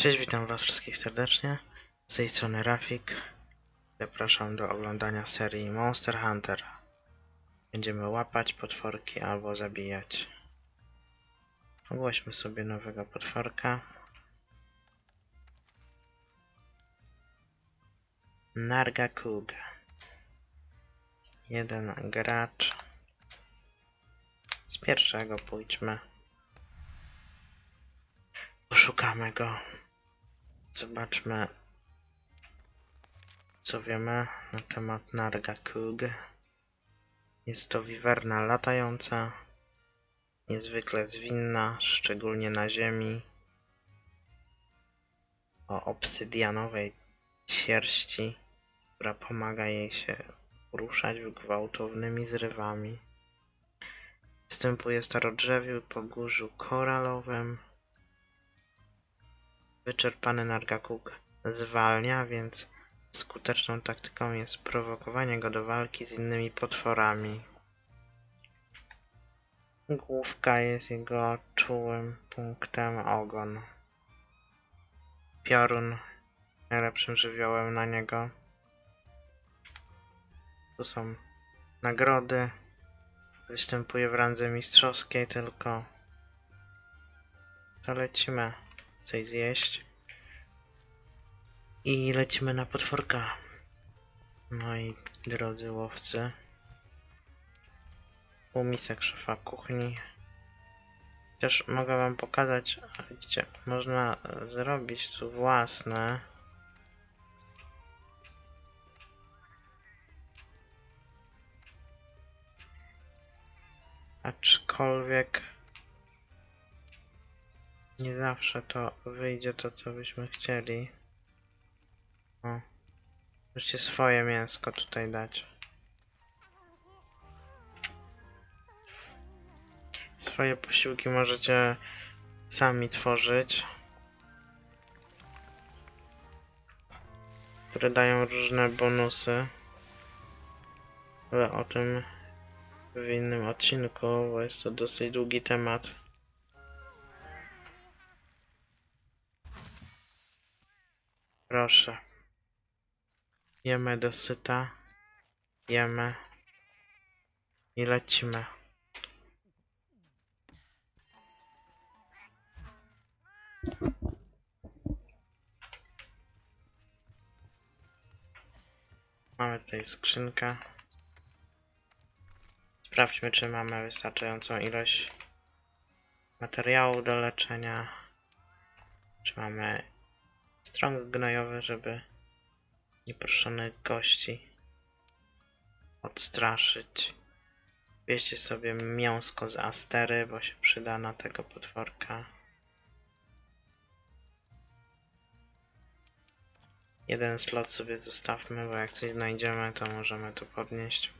Cześć, witam was wszystkich serdecznie. Z tej strony Rafik. Zapraszam do oglądania serii Monster Hunter. Będziemy łapać potworki albo zabijać. Ogłośmy sobie nowego potworka. Nargakug. Jeden gracz. Z pierwszego pójdźmy. Poszukamy go. Zobaczmy, co wiemy na temat Nargakug. Jest to wiwerna latająca, niezwykle zwinna, szczególnie na ziemi, o obsydianowej sierści, która pomaga jej się ruszać gwałtownymi zrywami. Występuje starodrzewiu pogórzu koralowym. Wyczerpany Nargakug zwalnia, więc skuteczną taktyką jest prowokowanie go do walki z innymi potworami. Główka jest jego czułym punktem ogon. Piorun najlepszym żywiołem na niego. Tu są nagrody. Występuje w randze mistrzowskiej tylko. To lecimy coś zjeść. I lecimy na potworka. Moi drodzy łowcy. Półmisek szefa kuchni. Chociaż mogę wam pokazać, widzicie, można zrobić tu własne. Aczkolwiek nie zawsze to wyjdzie to, co byśmy chcieli. O. Możecie swoje mięsko tutaj dać. Swoje posiłki możecie sami tworzyć. Które dają różne bonusy. Ale o tym w innym odcinku, bo jest to dosyć długi temat. Proszę. Jemy do syta. Jemy. I lecimy. Mamy tutaj skrzynkę. Sprawdźmy, czy mamy wystarczającą ilość materiału do leczenia. Czy mamy strąg gnojowy, żeby nieproszonych gości odstraszyć. Bierzcie sobie mięsko z astery, bo się przyda na tego potworka. Jeden slot sobie zostawmy, bo jak coś znajdziemy, to możemy to podnieść.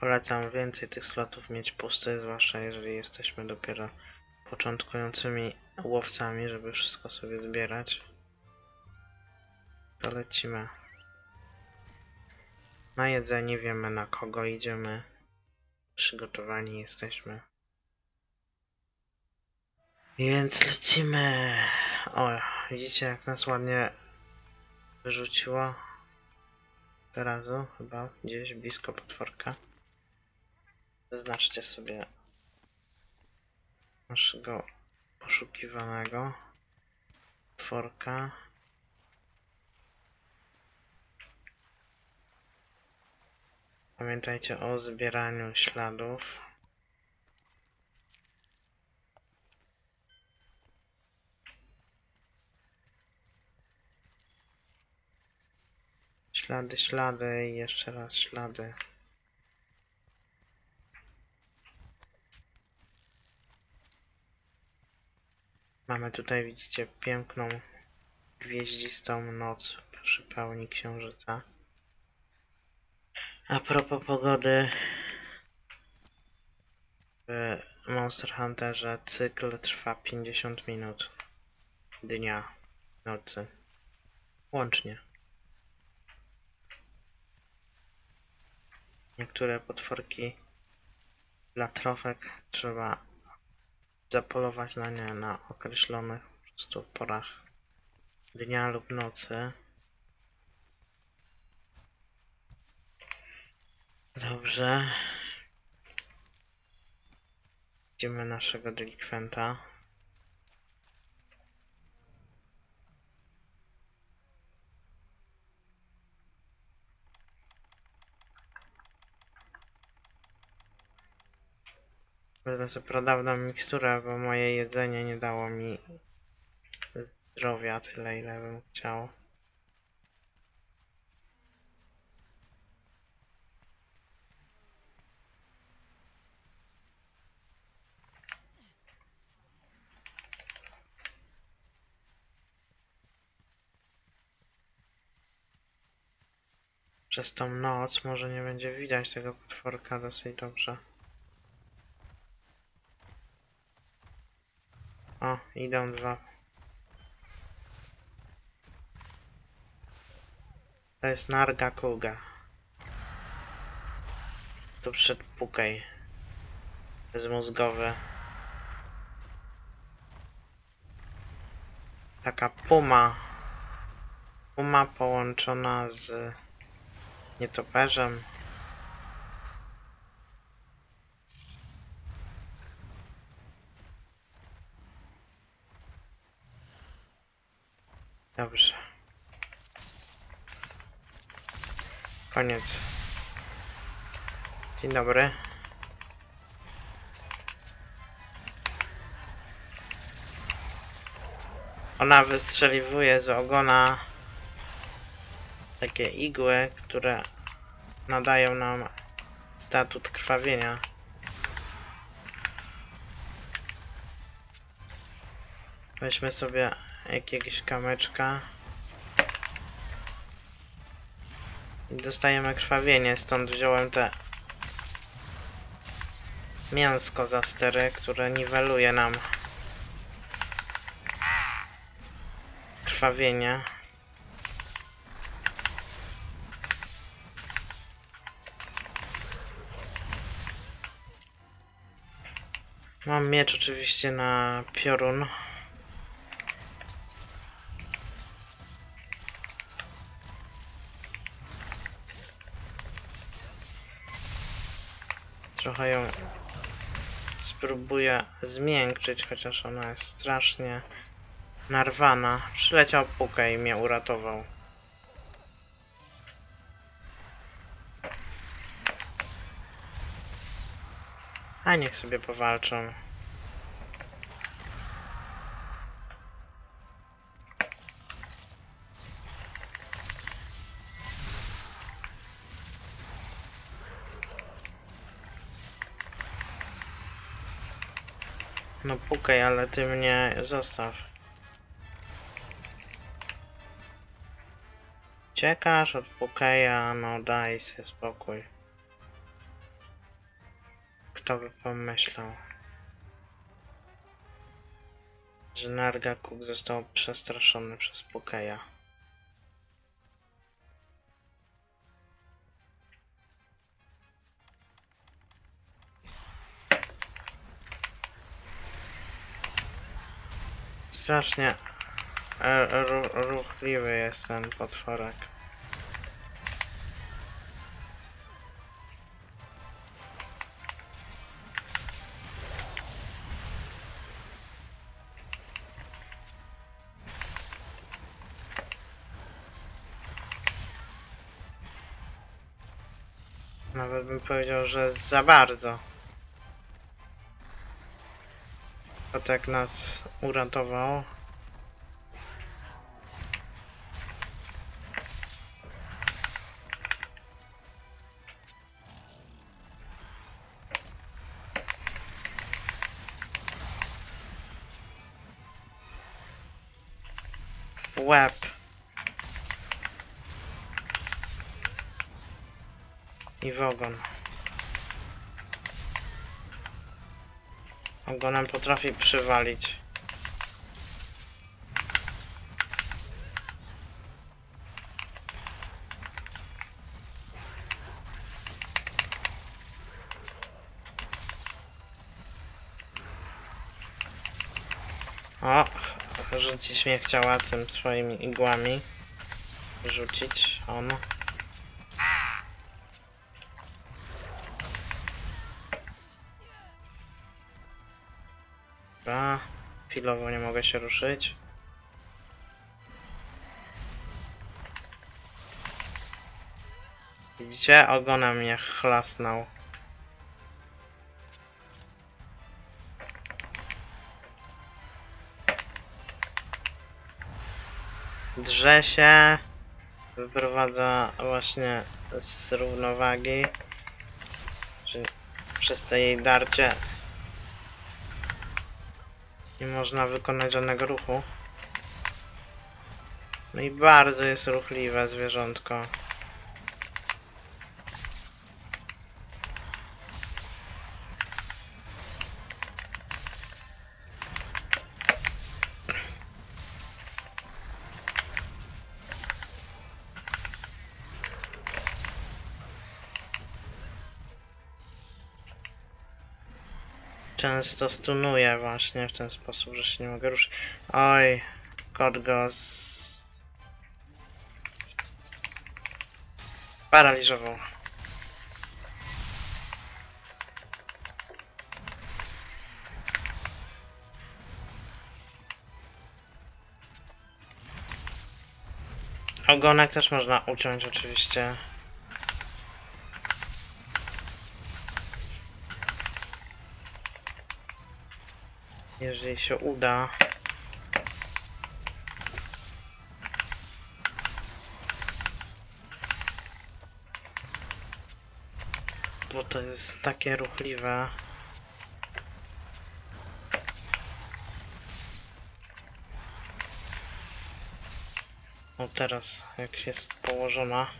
Polecam więcej tych slotów mieć pustych, zwłaszcza jeżeli jesteśmy dopiero początkującymi łowcami, żeby wszystko sobie zbierać. To lecimy. Na jedzenie wiemy na kogo idziemy. Przygotowani jesteśmy. Więc lecimy. O, widzicie jak nas ładnie wyrzuciło. Razu chyba gdzieś blisko potworka. Zaznaczcie sobie naszego poszukiwanego potworka. Pamiętajcie o zbieraniu śladów. Ślady, ślady i jeszcze raz ślady. Mamy tutaj, widzicie, piękną, gwieździstą noc przy pełni księżyca. A propos pogody, w Monster Hunterze cykl trwa 50 minut dnia, nocy, łącznie. Niektóre potworki dla trofek trzeba zapolować na nie na określonych po prostu porach dnia lub nocy. Dobrze. Widzimy naszego delikwenta. Wezmę sobie pradawną miksturę, bo moje jedzenie nie dało mi zdrowia tyle, ile bym chciał. Przez tą noc może nie będzie widać tego potworka dosyć dobrze. Idą dwa. To jest Narga Kuga. Tu przed Pukej. Bezmózgowy. Taka puma. Puma połączona z nietoperzem. Dobrze. Koniec. Dzień dobry. Ona wystrzeliwuje z ogona takie igły, które nadają nam statut krwawienia. Weźmy sobie jakiegoś kamyczka. Dostajemy krwawienie, stąd wziąłem te mięsko za stery, które niweluje nam krwawienie. Mam miecz oczywiście na piorun. Trochę ją spróbuję zmiękczyć, chociaż ona jest strasznie narwana. Przyleciał Puka i mnie uratował. A niech sobie powalczą. No pukaj, ale ty mnie zostaw. Ciekasz od pukaja, no daj sobie spokój. Kto by pomyślał, że Nargakuk został przestraszony przez pukaja. Strasznie e, ru, ruchliwy jest ten potworek. Nawet bym powiedział, że za bardzo. Kotek nas uratował. Łeb. I w. Ogonem potrafi przywalić. O, rzucić mnie chciała tym swoimi igłami. Rzucić, on. Chwilowo nie mogę się ruszyć. Widzicie? Ogonem mnie chlasnął. Drze się. Wyprowadza właśnie z równowagi. Przez to jej darcie nie można wykonać żadnego ruchu. No i bardzo jest ruchliwe zwierzątko. Często stunuję właśnie w ten sposób, że się nie mogę ruszyć. Oj, kot go z... paraliżował. Ogonek też można uciąć oczywiście. Jeżeli się uda. Bo to jest takie ruchliwe. O teraz, jak jest położona.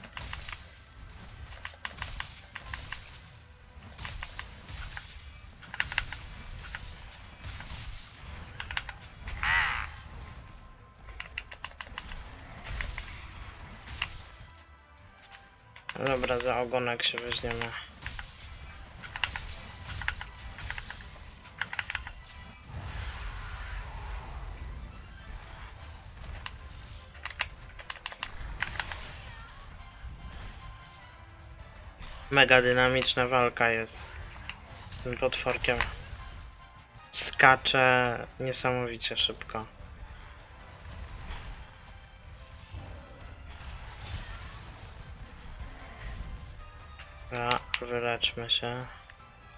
Dobra, za ogonek się weźmiemy. Mega dynamiczna walka jest z tym potworkiem. Skacze niesamowicie szybko. Wyleczmy się.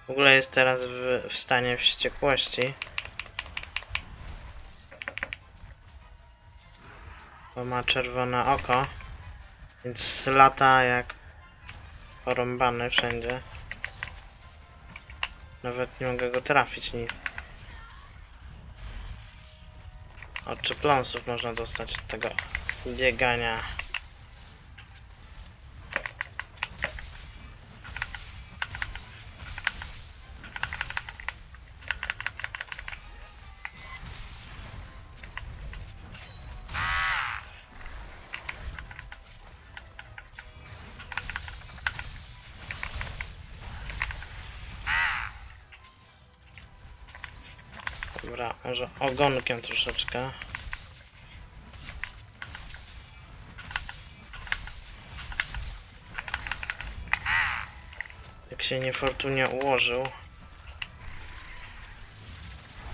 W ogóle jest teraz w, w stanie wściekłości. Bo ma czerwone oko. Więc lata jak porąbany wszędzie. Nawet nie mogę go trafić nic. Oczy pląsów można dostać od tego biegania. Może ogonkiem troszeczkę. Jak się niefortunnie ułożył.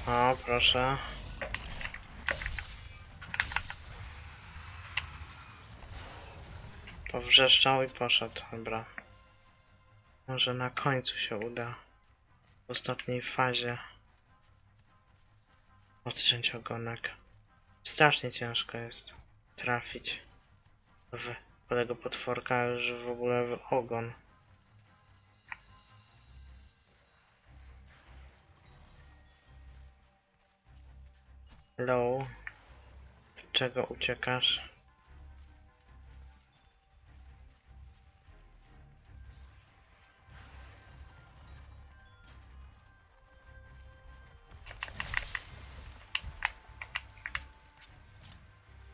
O, proszę. Powrzeszczał i poszedł, dobra. Może na końcu się uda. W ostatniej fazie. Odciąć ogonek. Strasznie ciężko jest trafić w tego potworka już w ogóle w ogon. Low. Czego uciekasz?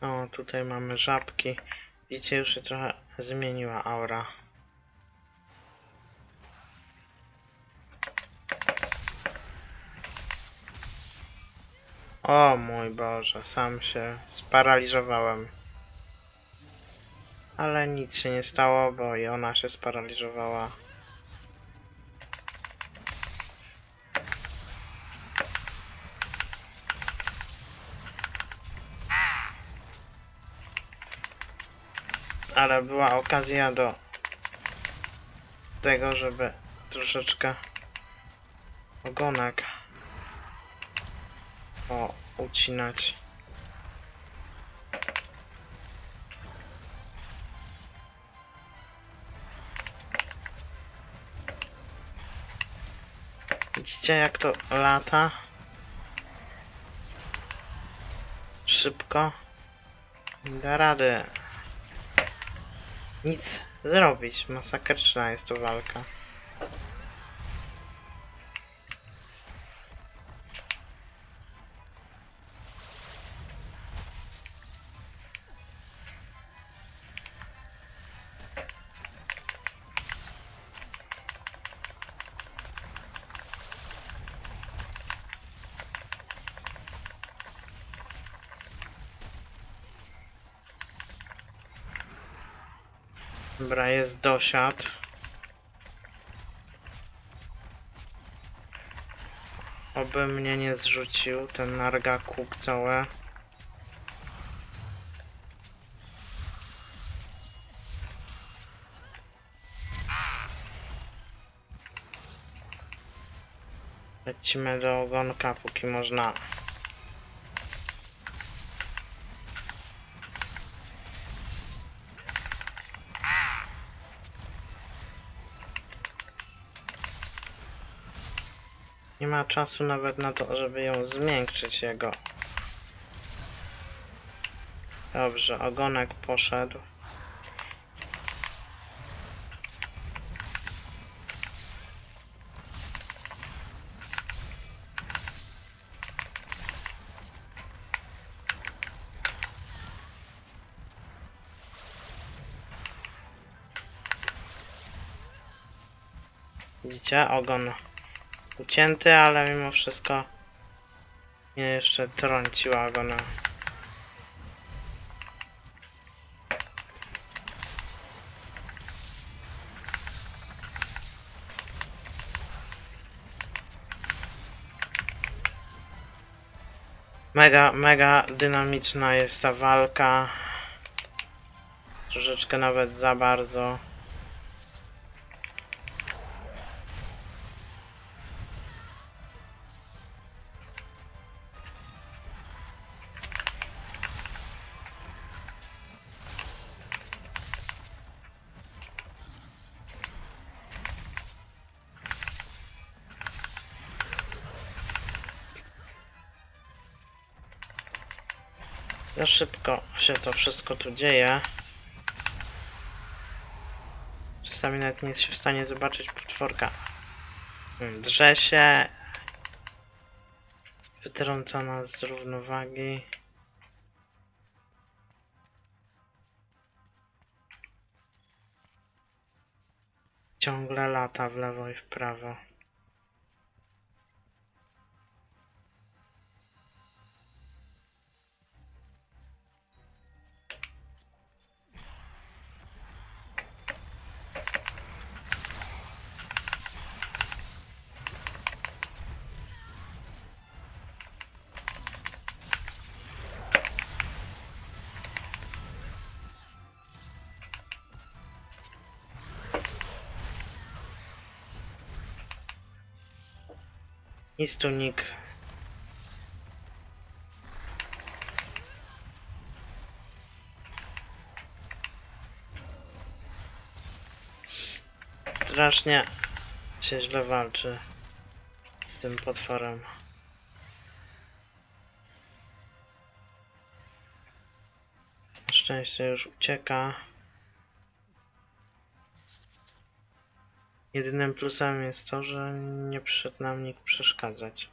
O, tutaj mamy żabki. Widzicie, już się trochę zmieniła aura. O mój Boże, sam się sparaliżowałem. Ale nic się nie stało, bo i ona się sparaliżowała. Ale była okazja do tego, żeby troszeczkę ogonek o ucinać. Widzicie jak to lata? Szybko. Da rady. Nic zrobić. Masakryczna jest to walka. Dobra, jest dosiad. Oby mnie nie zrzucił ten narga kuk całe. Lecimy do ogonka, póki można. Nie ma czasu nawet na to, żeby ją zmiękczyć jego. Dobrze, ogonek poszedł. Widzicie? Ogon ucięty, ale mimo wszystko mnie jeszcze trąciła go na... Mega, mega dynamiczna jest ta walka. Troszeczkę nawet za bardzo. Szybko się to wszystko tu dzieje. Czasami nawet nie jest się w stanie zobaczyć potworka. Hmm, Drze się. Wytrącona z równowagi. Ciągle lata w lewo i w prawo. Nic tu. Strasznie się źle walczy z tym potworem. Szczęście już ucieka. Jedynym plusem jest to, że nie przyszedł nam nikt przeszkadzać.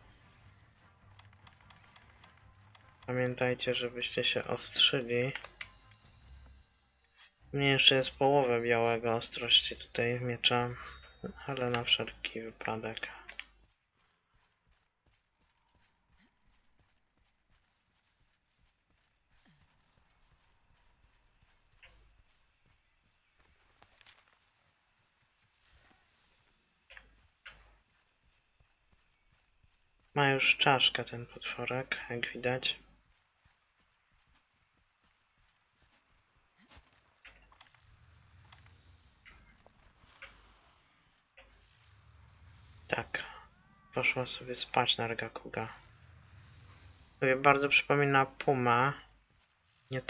Pamiętajcie, żebyście się ostrzyli. Mnie jeszcze jest połowę białego ostrości tutaj miecza, ale na wszelki wypadek. Ma już czaszkę ten potworek, jak widać. Tak. Poszła sobie spać na Rgakuga. Mówię, bardzo przypomina puma, nie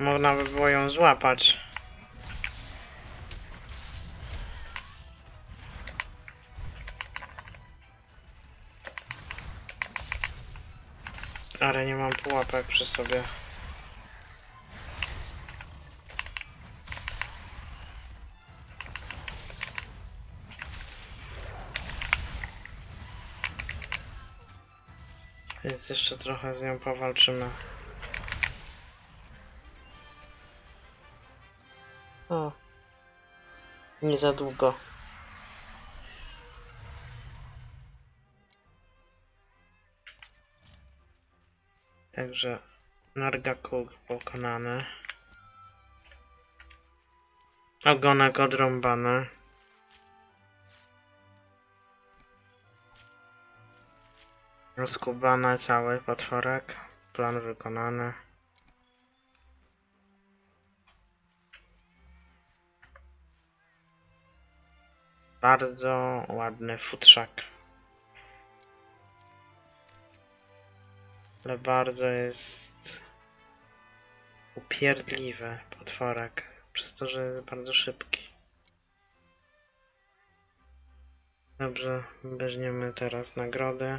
Można by było ją złapać. Ale nie mam pułapek przy sobie. Więc jeszcze trochę z nią powalczymy. O. Nie za długo. Także Nargakug pokonany. Ogonek odrąbany. Rozkubany cały potworek. Plan wykonany. Bardzo ładny futrzak. Ale bardzo jest upierdliwy potworek, przez to, że jest bardzo szybki. Dobrze, weźmiemy teraz nagrodę.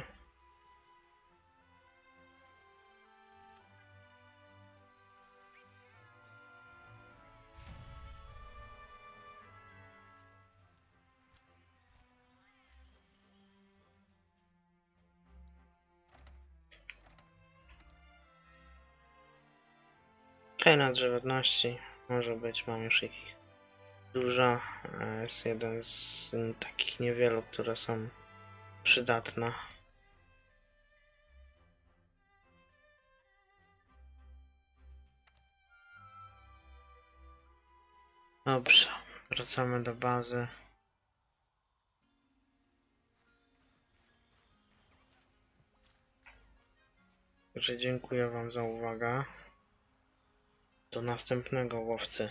Klejnot żywotności może być, mam już ich dużo. E, Jest jeden z takich niewielu, które są przydatne. Dobrze, wracamy do bazy. Także dziękuję Wam za uwagę. Do następnego łowcy.